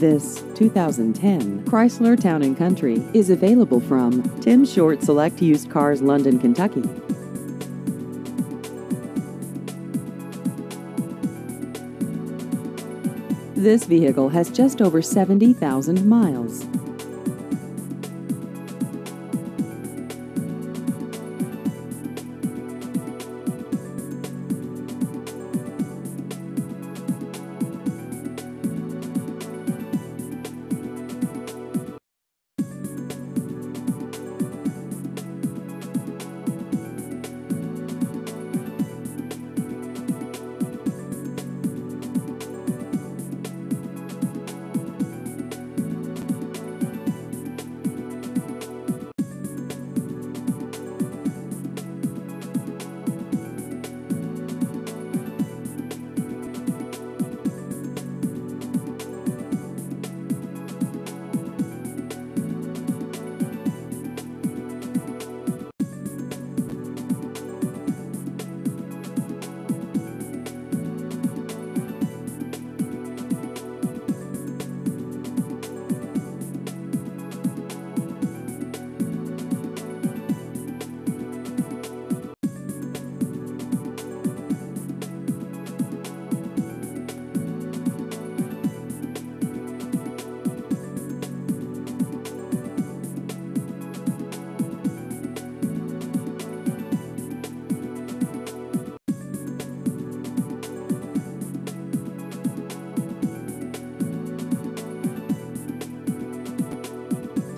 This 2010 Chrysler Town & Country is available from Tim Short Select Used Cars, London, Kentucky. This vehicle has just over 70,000 miles.